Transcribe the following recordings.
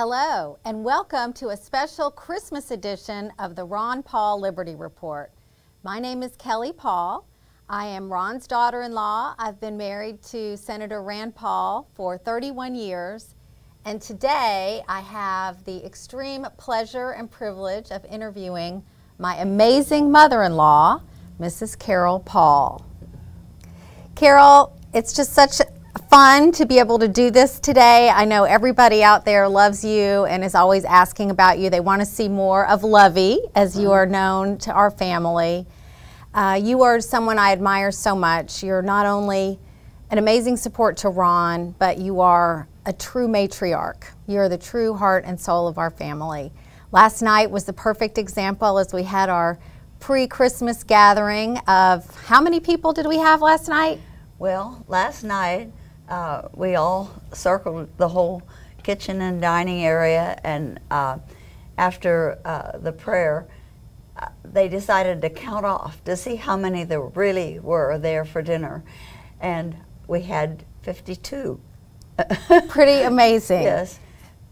Hello, and welcome to a special Christmas edition of the Ron Paul Liberty Report. My name is Kelley Paul. I am Ron's daughter in law. I've been married to Senator Rand Paul for 31 years, and today I have the extreme pleasure and privilege of interviewing my amazing mother in law, Mrs. Carol Paul. Carol, it's just such fun to be able to do this today. I know everybody out there loves you and is always asking about you. They want to see more of Lovey, as you are known to our family. Uh, you are someone I admire so much. You're not only an amazing support to Ron, but you are a true matriarch. You're the true heart and soul of our family. Last night was the perfect example as we had our pre Christmas gathering of how many people did we have last night? Well, last night uh, we all circled the whole kitchen and dining area, and uh, after uh, the prayer, uh, they decided to count off to see how many there really were there for dinner, and we had 52. Pretty amazing. yes,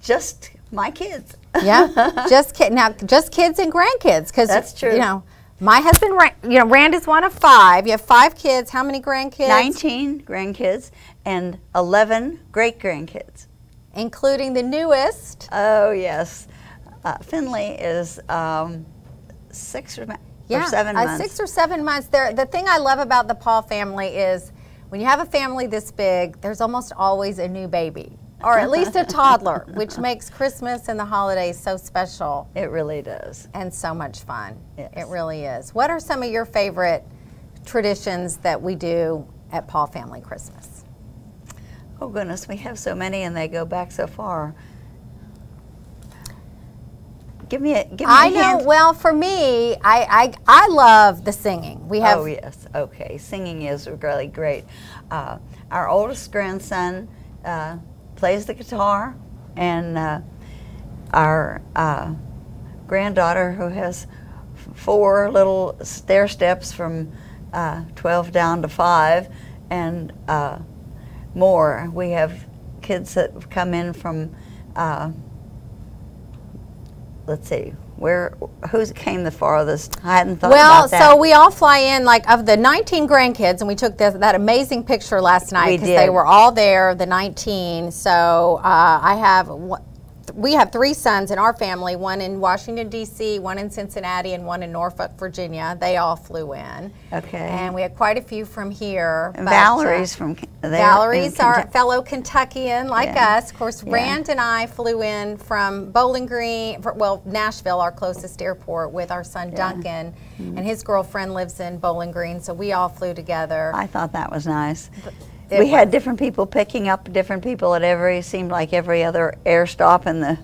just my kids. yeah, just kid now, just kids and grandkids because that's true. You know, my husband, you know, Rand is one of five. You have five kids. How many grandkids? 19 grandkids and 11 great grandkids. Including the newest. Oh, yes. Uh, Finley is um, six or, yeah, or seven uh, months. Six or seven months. There, the thing I love about the Paul family is when you have a family this big, there's almost always a new baby or at least a toddler, which makes Christmas and the holidays so special. It really does. And so much fun. Yes. It really is. What are some of your favorite traditions that we do at Paul Family Christmas? Oh, goodness, we have so many and they go back so far. Give me a give me I a know. Well, for me, I, I I love the singing. We have. Oh yes, okay. Singing is really great. Uh, our oldest grandson uh, plays the guitar, and uh, our uh, granddaughter, who has four little stair steps from uh, 12 down to 5, and uh, more. We have kids that have come in from, uh, let's see, where who came the farthest? I hadn't thought well, about that. so we all fly in like of the 19 grandkids, and we took this, that amazing picture last night because they were all there, the 19. So uh, I have. We have three sons in our family, one in Washington, D.C., one in Cincinnati, and one in Norfolk, Virginia. They all flew in. Okay. And we had quite a few from here. But, uh, Valerie's from there Valerie's our Kentucky. fellow Kentuckian like Yeah. us. Of course, Yeah. Rand and I flew in from Bowling Green, well, Nashville, our closest airport, with our son Duncan, Mm-hmm. and his girlfriend lives in Bowling Green, so we all flew together. I thought that was nice. It we had different people picking up different people at every seemed like every other air stop in the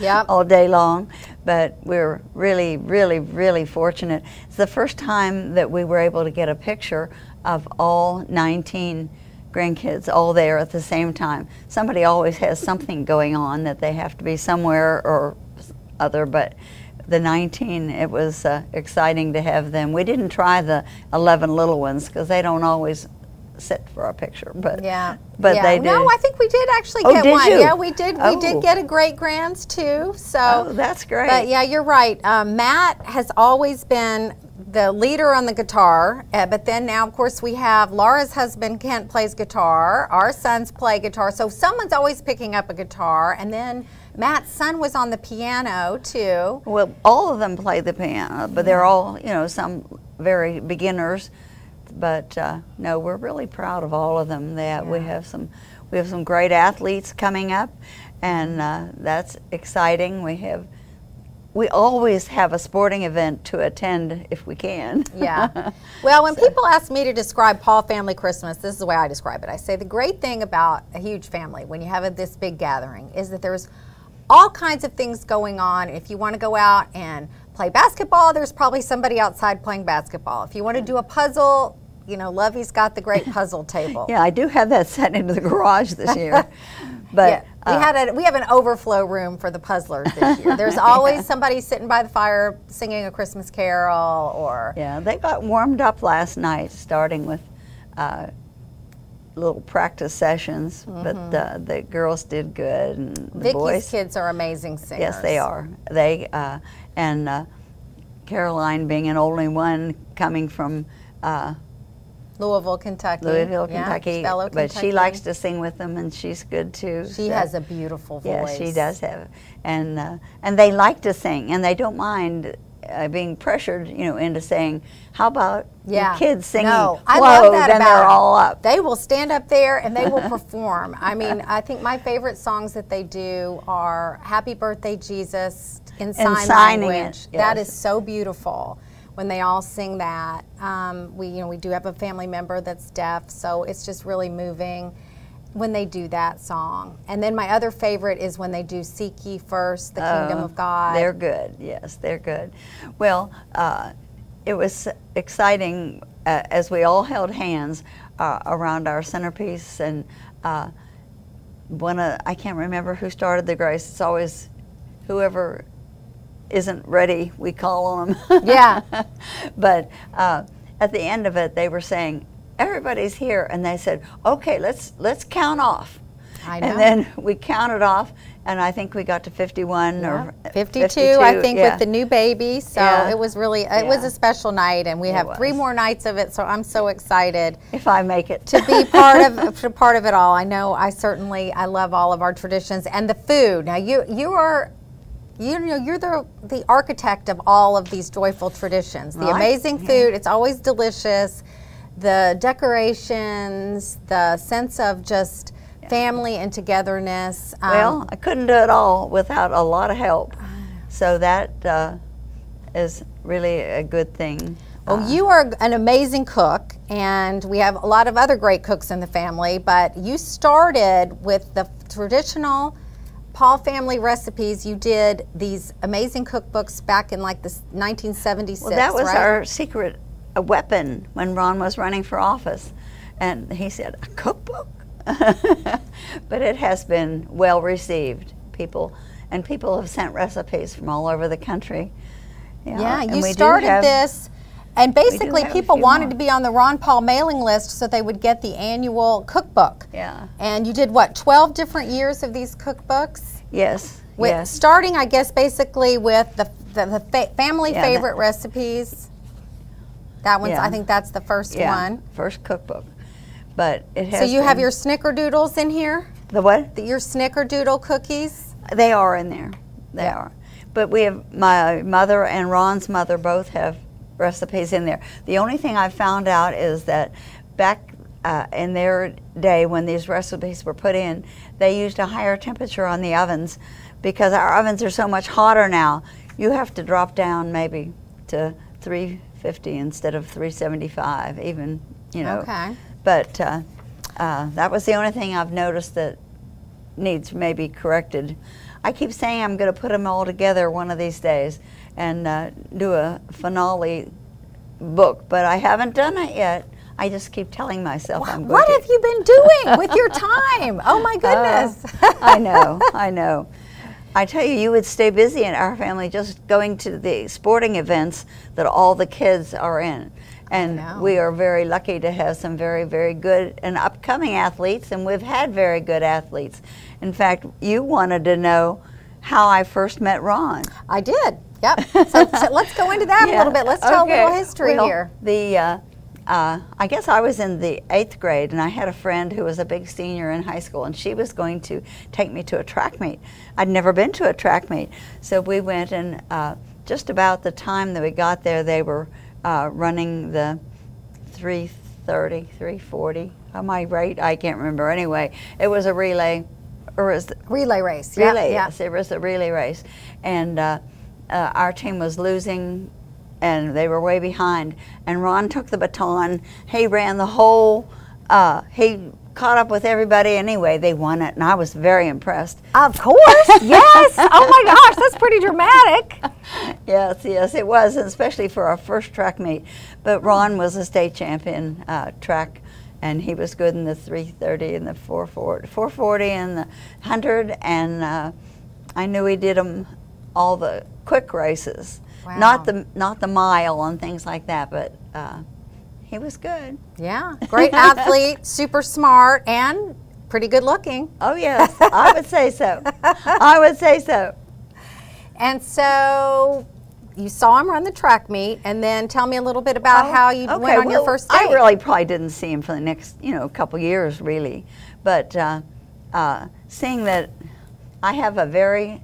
Yep. all day long. But we're really, really, really fortunate. It's the first time that we were able to get a picture of all 19 grandkids all there at the same time. Somebody always has something going on that they have to be somewhere or other, but the 19, it was uh, exciting to have them. We didn't try the 11 little ones because they don't always sit for a picture, but yeah, but yeah. they did. No, I think we did actually Oh, get did one. you? Yeah, we did. We Oh. did get a great grands too. So oh, that's great. But yeah, you're right. Um, Matt has always been the leader on the guitar, uh, but then now, of course, we have Laura's husband Kent plays guitar. Our sons play guitar, so someone's always picking up a guitar. And then Matt's son was on the piano too. Well, all of them play the piano, but they're all, you know, some very beginners. But uh, no, we're really proud of all of them. That we have some, we have some great athletes coming up, and uh, that's exciting. We have, we always have a sporting event to attend if we can. Yeah. Well, when people ask me to describe Paul family Christmas, this is the way I describe it. I say the great thing about a huge family when you have a, this big gathering is that there's all kinds of things going on. If you want to go out and play basketball, there's probably somebody outside playing basketball. If you want to do a puzzle, you know, Lovey's got the great puzzle table. yeah, I do have that set into the garage this year, but. Yeah, we uh, had a we have an overflow room for the puzzlers this year. There's always somebody sitting by the fire singing a Christmas carol or Yeah, they got warmed up last night, starting with uh, little practice sessions, but the, the girls did good, and the Vicky's boys. kids are amazing singers. Yes, they are. They uh, and uh, Caroline, being an only one coming from uh, Louisville, Kentucky. Louisville, Yeah, Kentucky, fellow but she likes to sing with them, and she's good too. She so- has a beautiful voice. Yes, she does have, and uh, and they like to sing, and they don't mind uh, being pressured, you know, into saying, "How about Yeah. your kids singing?" No, I Whoa, love that then about they're them. all up. They will stand up there and they will perform. I mean, I think my favorite songs that they do are "Happy Birthday Jesus" in sign signing language. That yes. is so beautiful when they all sing that. Um, we, you know, we do have a family member that's deaf, so it's just really moving when they do that song. And then my other favorite is when they do "Seek Ye First, the Kingdom Oh, of God." They're good. Yes, they're good. Well, uh, it was exciting uh, as we all held hands uh, around our centerpiece, and uh, one of I can't remember who started the grace. It's always whoever isn't ready, we call on them. Yeah. but uh, at the end of it, they were saying, "Everybody's here," and they said, "Okay, let's let's count off." I know. And then we counted off, and I think we got to 51 or 52, I think, yeah. with the new baby. So Yeah. it was really, it was a special night, and we It have three more nights of it. So I'm so excited If I make it to be part of to part of it all. I know I certainly I love all of our traditions and the food. Now you you are. You know, you're the the architect of all of these joyful traditions. The amazing Yeah. food, it's always delicious. The decorations, the sense of just family and togetherness. Um, Well, I couldn't do it all without a lot of help. So that uh, is really a good thing. Well, Uh, you are an amazing cook, and we have a lot of other great cooks in the family, but you started with the traditional Paul family recipes. You did these amazing cookbooks back in like the s- 1976. well, that was right? our secret weapon when Ron was running for office. And he said, a cookbook? but it has been well received. People and people have sent recipes from all over the country. Yeah, and you we started have- this, and basically people wanted more. to be on the Ron Paul mailing list so they would get the annual cookbook. Yeah. And you did what, 12 different years of these cookbooks? Yes. With, yes. Starting, I guess, basically with the, the, the fa- family Yeah, that- favorite recipes. That one's, Yeah. I think that's the first yeah. one. First cookbook. But it has So you have your snickerdoodles in here? the what? The, your snickerdoodle cookies? They are in there. They are. But we have my mother and Ron's mother both have recipes in there. The only thing I found out is that back uh, in their day when these recipes were put in, they used a higher temperature on the ovens because our ovens are so much hotter now. You have to drop down maybe to 350 instead of 375, even you know. Okay. But uh, uh, that was the only thing I've noticed that needs maybe corrected. I keep saying I'm going to put them all together one of these days and uh, do a finale book, but I haven't done it yet. I just keep telling myself I'm going What to. have you been doing with your time? Oh my goodness. Uh, I know, I know. I tell you, you would stay busy in our family just going to the sporting events that all the kids are in. And we are very lucky to have some very, very good and upcoming athletes, and we've had very good athletes. In fact, you wanted to know how I first met Ron. I did. Yep. So, so let's go into that a little bit. Let's tell a little history Well, here. The uh, uh, I guess I was in the eighth grade, and I had a friend who was a big senior in high school, and she was going to take me to a track meet. I'd never been to a track meet, so we went, and uh, just about the time that we got there, they were uh, running the 330, 340. Am I right? I can't remember. Anyway, it was a relay, or was Relay race. Relay. yeah. Yes, it was a relay race, and uh, our team was losing, and they were way behind. And Ron took the baton. He ran the whole. Uh, he caught up with everybody. Anyway, they won it, and I was very impressed. Of course. yes. Oh my gosh, that's pretty dramatic. yes, yes, it was, and especially for our first track meet. But Ron was a state champion uh, track, and he was good in the 330 and the 440, 440 and the 100, and uh, I knew he did them all the quick races, Wow. not the not the mile and things like that, but. Uh, he was good. Yeah, great athlete, super smart, and pretty good looking. Oh yes, I would say so. I would say so. And so you saw him run the track meet, and then tell me a little bit about Oh, how you okay, went on your first date. I really probably didn't see him for the next, you know, couple years, really. But uh, uh, seeing that I have a very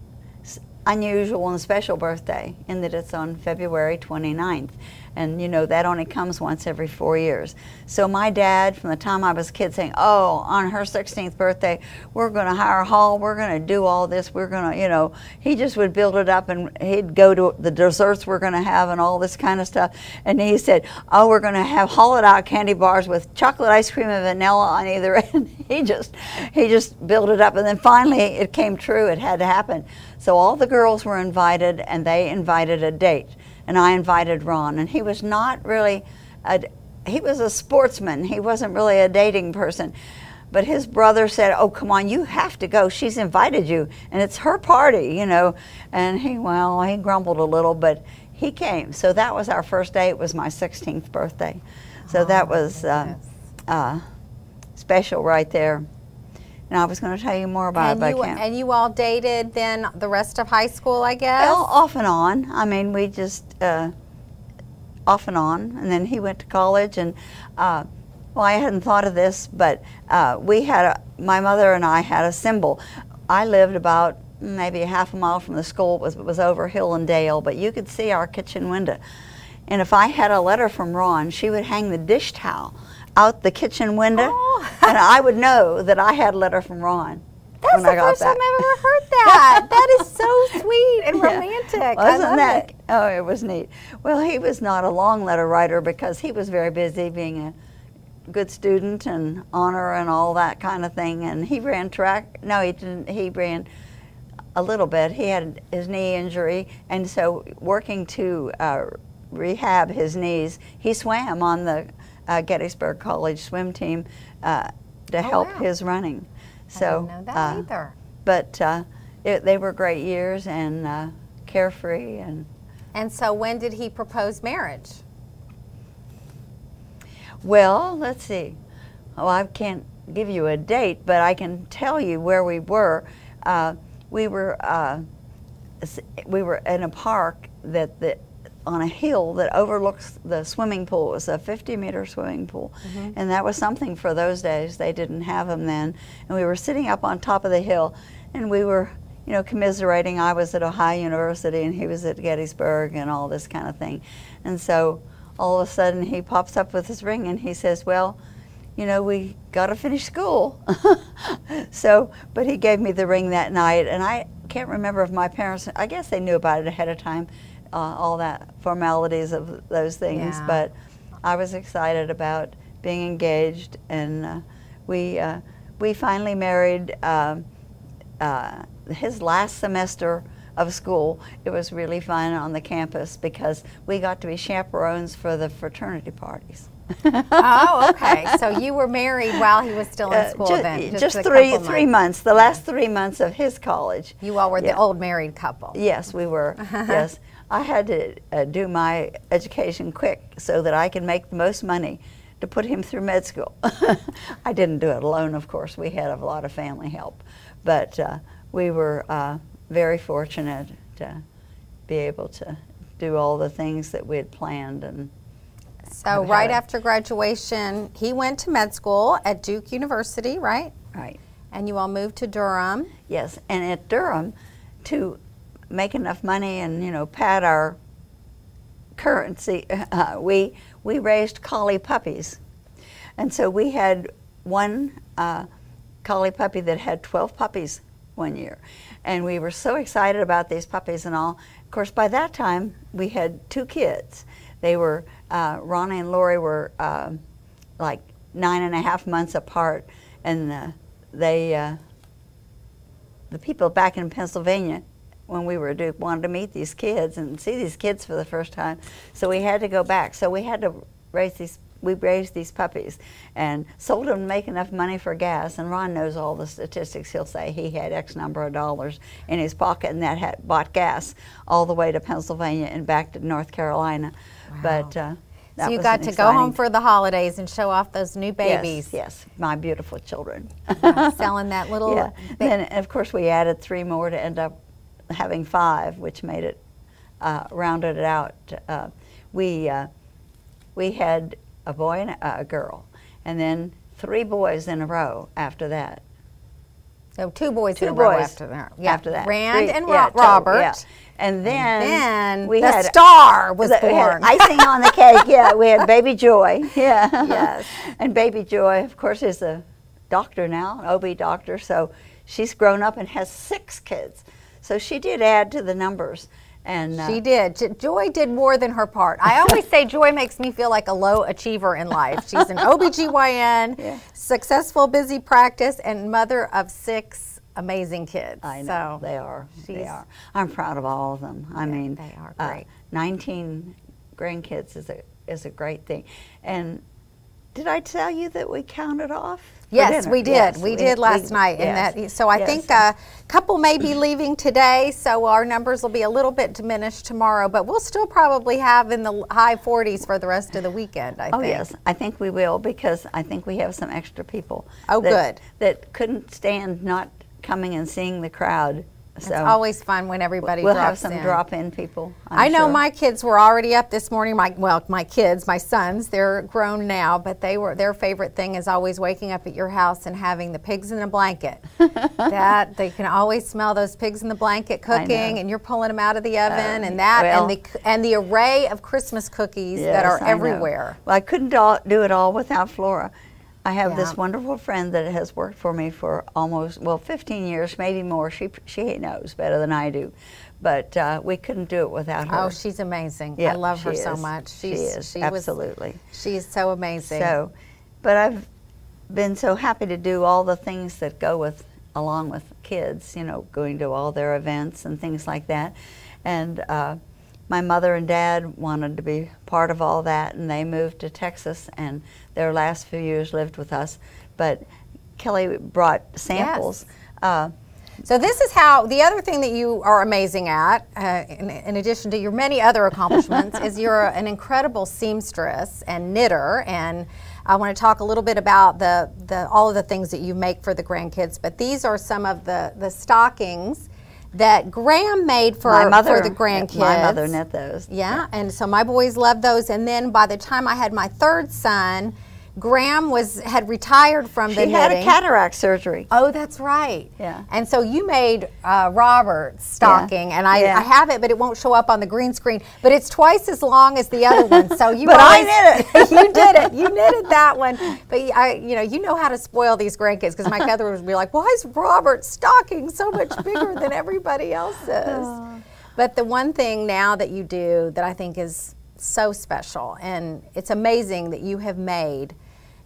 unusual and special birthday in that it's on February 29th. And, you know, that only comes once every four years. So my dad, from the time I was a kid, saying, oh, on her 16th birthday, we're going to hire a hall, we're going to do all this, we're going to, you know, he just would build it up and he'd go to the desserts we're going to have and all this kind of stuff. And he said, oh, we're going to have hollowed out candy bars with chocolate ice cream and vanilla on either end. he just, he just built it up. And then finally it came true, it had to happen. So all the girls were invited and they invited a date. And I invited Ron. And he was not really, a, he was a sportsman. He wasn't really a dating person. But his brother said, "Oh, come on, you have to go. She's invited you, and it's her party, you know." And he, well, he grumbled a little, but he came. So that was our first day. It was my 16th birthday, so that Oh, was uh, uh, special right there. And I was going to tell you more about and it, but you I can't. and you all dated then the rest of high school, I guess. Well, off and on. I mean, we just uh, off and on, and then he went to college, and uh, well, I hadn't thought of this, but uh, we had a, my mother and I had a symbol. I lived about maybe a half a mile from the school. It was, it was over hill and dale, but you could see our kitchen window. And if I had a letter from Ron, she would hang the dish towel out the kitchen window, Oh. and I would know that I had a letter from Ron. That's when the I got first time. I've ever heard that. that is so sweet and romantic. Wasn't that? it. Oh, it was neat. Well, he was not a long letter writer because he was very busy being a good student and honor and all that kind of thing. And he ran track. No, he didn't. He ran a little bit. He had his knee injury, and so working to uh, rehab his knees, he swam on the uh, Gettysburg College swim team uh, to Oh, help wow. his running. I So, didn't know that uh, either. but uh, it, they were great years and uh, carefree and And so when did he propose marriage? well let's see oh i can't give you a date but i can tell you where we were uh, we were uh, we were in a park that the on a hill that overlooks the swimming pool. It was a 50 meter swimming pool. Mm-hmm. And that was something for those days. They didn't have them then. And we were sitting up on top of the hill and we were, you know, commiserating. I was at Ohio University and he was at Gettysburg and all this kind of thing. And so all of a sudden he pops up with his ring and he says, Well, you know, we got to finish school. so, but he gave me the ring that night, and I can't remember if my parents, I guess they knew about it ahead of time, uh, all that formalities of those things, Yeah. but I was excited about being engaged, and uh, we, uh, we finally married um, uh, his last semester of school. It was really fun on the campus because we got to be chaperones for the fraternity parties. oh, okay. So you were married while he was still in Uh, school then? Just, a three three months. The last three months of his college. You all were the old married couple. Yes, we were. yes, I had to uh, do my education quick so that I could make the most money to put him through med school. I didn't do it alone, of course. We had a lot of family help, but uh, we were uh, very fortunate to be able to do all the things that we had planned and. So right after graduation, he went to med school at Duke University, right? Right. And you all moved to Durham. Yes, and at Durham, to make enough money and you know pad our currency, uh, we we raised collie puppies, and so we had one uh, collie puppy that had 12 puppies one year, and we were so excited about these puppies and all. Of course, by that time we had two kids. They were uh, Ronnie and Lori were um like nine and a half months apart, and uh, they. Uh, the people back in Pennsylvania when we were at Duke wanted to meet these kids and see these kids for the first time. So we had to go back. So we had to raise these we raised these puppies and sold them to make enough money for gas. And Ron knows all the statistics. He'll say he had X number of dollars in his pocket and that had bought gas all the way to Pennsylvania and back to North Carolina. But uh, so you got to go home for the holidays and show off those new babies. Yes, yes, my beautiful children. Selling that little. yeah. Then of course we added three more to end up having five, which made it uh, rounded it out. Uh, we uh, we had a boy and a, a girl, and then three boys in a row after that. so two boys Two in a row boys after that. Yeah. after that. Rand Three- and yeah, Ro- total, Robert. yeah. And then, then we the had star was the- born. icing on the cake. Yeah, we had baby Joy. Yeah. Yes. And baby Joy, of course, is a doctor now, an OB doctor. So she's grown up and has six kids. So she did add to the numbers. And uh, She did. Joy did more than her part. I always say Joy makes me feel like a low achiever in life. She's an OBGYN, Yeah. successful busy practice, and mother of six amazing kids. I know So they are. They are. I'm proud of all of them. I mean, they are uh, great. 19 grandkids is a is a great thing. And did I tell you that we counted off? Yes, we did. Yes, we, did last we- night, yes, and that. So I yes. think a couple may be leaving today, so our numbers will be a little bit diminished tomorrow. But we'll still probably have in the high 40s for the rest of the weekend. I Oh think. yes, I think we will because I think we have some extra people. Oh, that, good. That couldn't stand not coming and seeing the crowd. So It's always fun when everybody we'll drops have some in. drop-in people. I'm i know sure. my kids were already up this morning. My well, my kids, my sons, they're grown now, but they were their favorite thing is always waking up at your house and having the pigs in a blanket. that they can always smell those pigs in the blanket cooking, and you're pulling them out of the oven, Um, and that, well- and the and the array of Christmas cookies that Yes, are I know. everywhere. Well, I couldn't do it all without Flora. I have Yeah. this wonderful friend that has worked for me for almost well 15 years, maybe more. She she knows better than I do, but uh, we couldn't do it without her. Oh, she's amazing. Yeah, I love her she so is. much. She She's, is, she was- absolutely. she's so amazing. So, but I've been so happy to do all the things that go with along with kids. You know, going to all their events and things like that. And uh, my mother and dad wanted to be part of all that, and they moved to Texas, and their last few years lived with us. But Kelley brought samples. Uh, So this is how the other thing that you are amazing at, uh, in, in addition to your many other accomplishments, is you're an incredible seamstress and knitter. And I want to talk a little bit about the, the all of the things that you make for the grandkids. But these are some of the the stockings that Graham made for my mother, for the grandkids. My mother knit those. Yeah, and so my boys loved those. And then by the time I had my third son, Graham was had retired from the She had a cataract surgery. Oh, that's right. Yeah. And so you made uh, Robert's stocking, and I, Yeah. I have it, but it won't show up on the green screen. But it's twice as long as the other one. So you. But I always- knit it. you did it. You knitted that one. But I, you know, you know how to spoil these grandkids because my other would be like, "Why is Robert's stocking so much bigger than everybody else's?" But the one thing now that you do that I think is so special, and it's amazing that you have made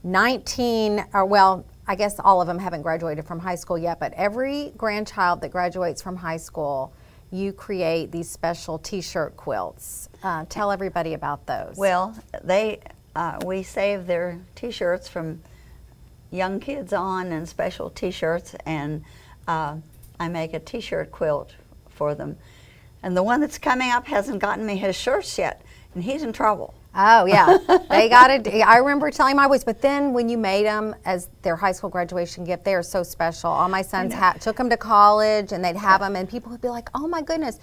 19, or well, I guess all of them haven't graduated from high school yet, but every grandchild that graduates from high school, you create these special T-shirt quilts. Uh, tell everybody about those. Well, they uh, we save their T-shirts from young kids on and special T-shirts, and uh, I make a T-shirt quilt for them. And the one that's coming up hasn't gotten me his shirts yet, and he's in trouble. Oh yeah, they got it. I remember telling my boys, but then when you made them as their high school graduation gift, they are so special. All my sons ha- took them to college, and they'd have them, and people would be like, "Oh my goodness,"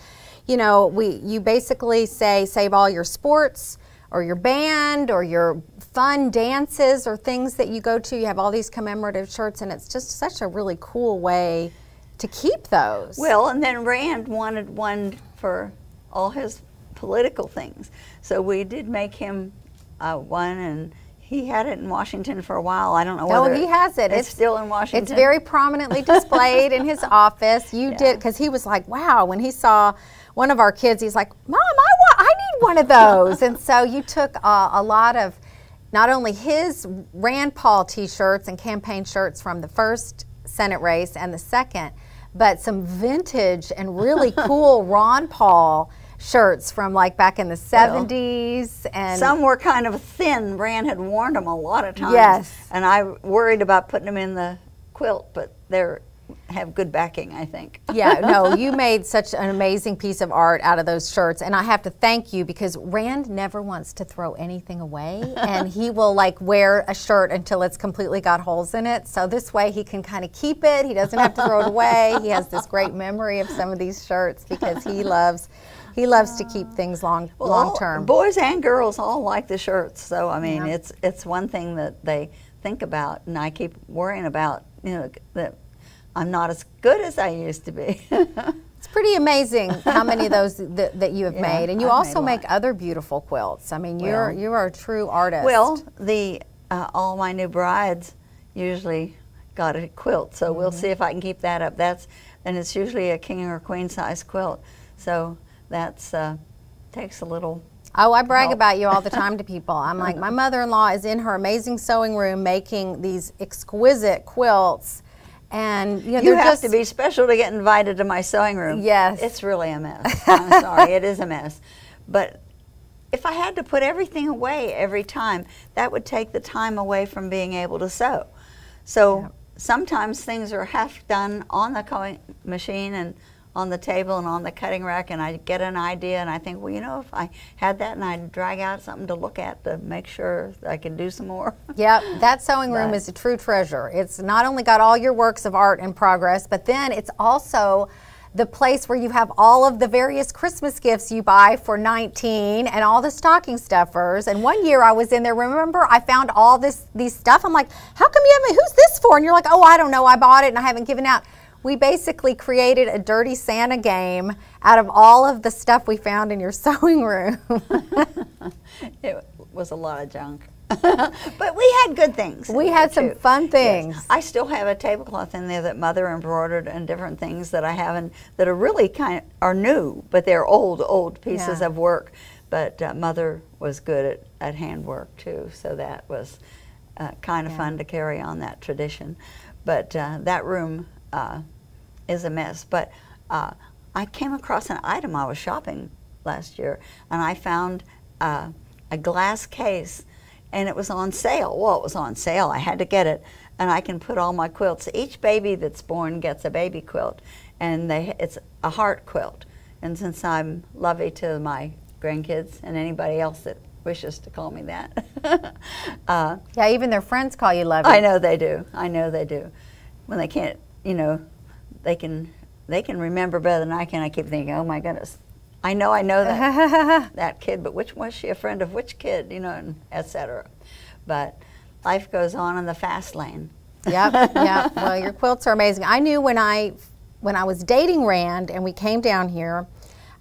you know. We you basically say save all your sports or your band or your fun dances or things that you go to. You have all these commemorative shirts, and it's just such a really cool way to keep those. Well, and then Rand wanted one for all his political things, so we did make him uh, one, and he had it in Washington for a while. I don't know Oh, whether he has it. It's, still in Washington. It's very prominently displayed in his office. You Yeah. did because he was like, "Wow!" When he saw one of our kids, he's like, "Mom, I want, I need one of those." and so you took uh, a lot of not only his Rand Paul T-shirts and campaign shirts from the first Senate race and the second, but some vintage and really cool Ron Paul shirts from like back in the 70s and Some were kind of thin. Rand had worn them a lot of times. Yes. And I worried about putting them in the quilt, but they're have good backing, I think. yeah, no, you made such an amazing piece of art out of those shirts, and I have to thank you because Rand never wants to throw anything away, and he will like wear a shirt until it's completely got holes in it. So this way he can kind of keep it. He doesn't have to throw it away. He has this great memory of some of these shirts because he loves. He loves to keep things long Well, long all- term. Boys and girls all like the shirts, so I mean, Yeah. it's it's one thing that they think about, and I keep worrying about, you know, that I'm not as good as I used to be. It's pretty amazing how many of those that, that you have Yeah, made, and you I've also make other beautiful quilts. I mean, you're Well- you are a true artist. well, the uh, all my new brides usually got a quilt, so we'll Mm-hmm. see if I can keep that up. That's and it's usually a king or queen size quilt, so that's uh, takes a little. Oh, I brag help. about you all the time to people. I'm like, my mother-in-law is in her amazing sewing room making these exquisite quilts, and you know You have just to be special to get invited to my sewing room. Yes. It's really a mess. I'm sorry, it is a mess. But if I had to put everything away every time, that would take the time away from being able to sew. So Yeah. sometimes things are half done on the sewing machine and on the table and on the cutting rack, and I get an idea and I think, well, you know, if I had that and I'd drag out something to look at to make sure I can do some more. Yep, that sewing room But- is a true treasure. It's not only got all your works of art in progress, but then it's also the place where you have all of the various Christmas gifts you buy for 19 and all the stocking stuffers. And one year I was in there, remember, I found all this these stuff. I'm like, how come you haven't, who's this for? And you're like, oh, I don't know, I bought it and I haven't given out. We basically created a dirty Santa game out of all of the stuff we found in your sewing room. It was a lot of junk. but we had good things. We had some too. fun Yes. things. I still have a tablecloth in there that mother embroidered and different things that I haven't that are really kind of are new, but they're old, old pieces Yeah. of work. But uh, mother was good at, at handwork too, so that was uh, kind of Yeah. fun to carry on that tradition. But uh, that room uh, is a mess. But uh, I came across an item I was shopping last year, and I found uh, a glass case, and it was on sale. Well, it was on sale. I had to get it, and I can put all my quilts. Each baby that's born gets a baby quilt, and they it's a heart quilt. And since I'm lovey to my grandkids and anybody else that wishes to call me that, uh, yeah, even their friends call you Lovey. I know they do. I know they do. When they can't, you know, they can they can remember better than I can. I keep thinking, oh my goodness, I know I know that that kid, but which was she a friend of which kid, you know, and etc. But life goes on in the fast lane. yep, yep. Well, your quilts are amazing. I knew when I when I was dating Rand and we came down here,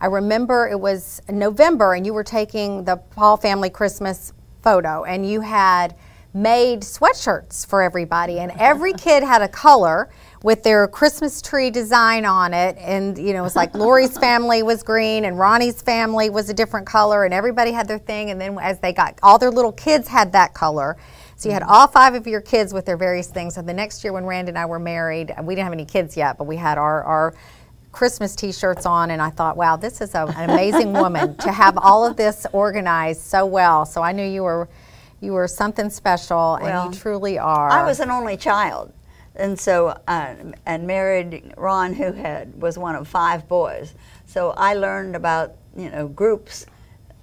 I remember it was November and you were taking the Paul family Christmas photo and you had made sweatshirts for everybody and every kid had a color with their Christmas tree design on it and you know it was like Lori's family was green and Ronnie's family was a different color and everybody had their thing and then as they got all their little kids had that color so you had mm. all five of your kids with their various things. And the next year when Rand and I were married, we didn't have any kids yet, but we had our, our Christmas T-shirts on, and I thought, wow, this is a, an amazing woman to have all of this organized so well. So I knew you were you were something special, and you truly are. I was an only child, and so uh, and married Ron, who had was one of five boys. So I learned about you know groups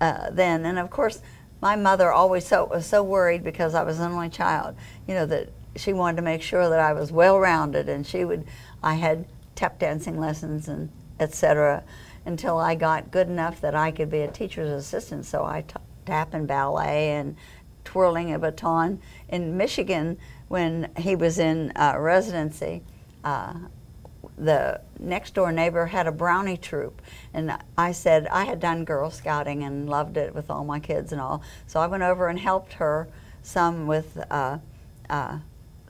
uh, then, and of course my mother always so was so worried because I was an only child. You know that she wanted to make sure that I was well rounded, and she would. I had tap dancing lessons and etc. Until I got good enough that I could be a teacher's assistant. So I tap and ballet and twirling a baton in Michigan when he was in uh, residency. Uh, the next door neighbor had a brownie troop, and I said I had done Girl Scouting and loved it with all my kids and all. So I went over and helped her some with uh, uh,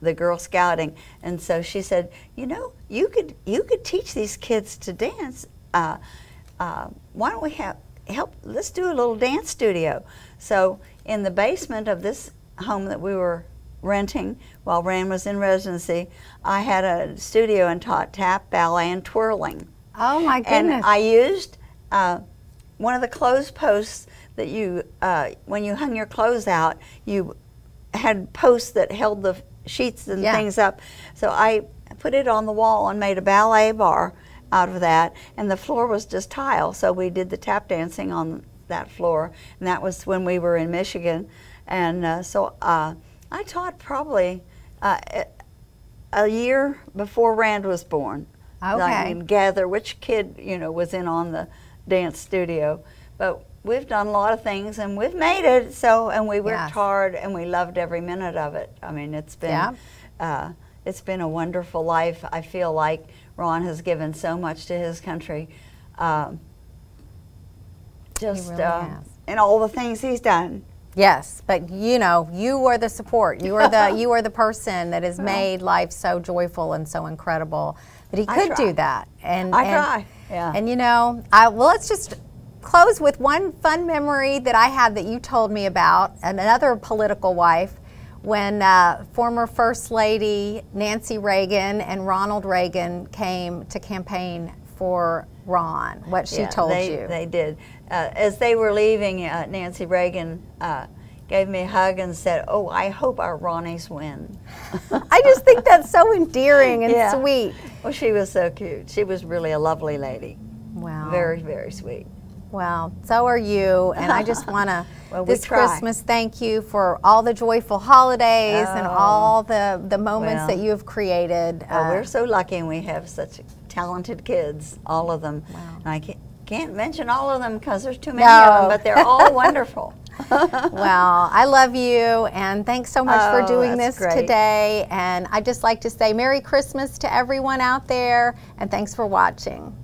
the Girl Scouting, and so she said, you know, you could you could teach these kids to dance. Uh, uh, why don't we have help? Let's do a little dance studio. So in the basement of this home that we were renting while Rand was in residency, I had a studio and taught tap, ballet, and twirling. oh my goodness! And! I used uh, one of the clothes posts that you, uh, when you hung your clothes out, you had posts that held the sheets and Yeah. things up. So I put it on the wall and made a ballet bar out of that. And the floor was just tile, so we did the tap dancing on that floor. And that was when we were in Michigan. And uh, so uh, I taught probably uh, a year before Rand was born. Okay. I can gather which kid, you know, was in on the dance studio. But we've done a lot of things and we've made it. So, and we worked Yes. hard and we loved every minute of it. I mean, it's been, Yeah. uh, it's been a wonderful life. I feel like Ron has given so much to his country. Um, just really uh, and all the things he's done. Yes, but you know, you are the support. You are the you are the person that has made life so joyful and so incredible that he could do that. And I and, try, yeah. And you know, I well, let's just close with one fun memory that I had that you told me about. And another political wife. When uh, former First Lady Nancy Reagan and Ronald Reagan came to campaign for Ron, what she Yeah, told they, you. They did. Uh, as they were leaving, uh, Nancy Reagan uh, gave me a hug and said, "Oh, I hope our Ronnies win." I just think that's so endearing and Yeah. sweet. Well, she was so cute. She was really a lovely lady. Wow. Very, very sweet. Wow. so are you. And I just want to, Well, this try. Christmas, thank you for all the joyful holidays and Oh. all the, the moments Well. that you have created. Well, Uh, we're so lucky and we have such talented kids, all of them. Wow. Can't, mention all of them because there's too many No. of them, but they're all wonderful. well, I love you and thanks so much for Oh, doing this great. today. And I'd just like to say Merry Christmas to everyone out there and thanks for watching.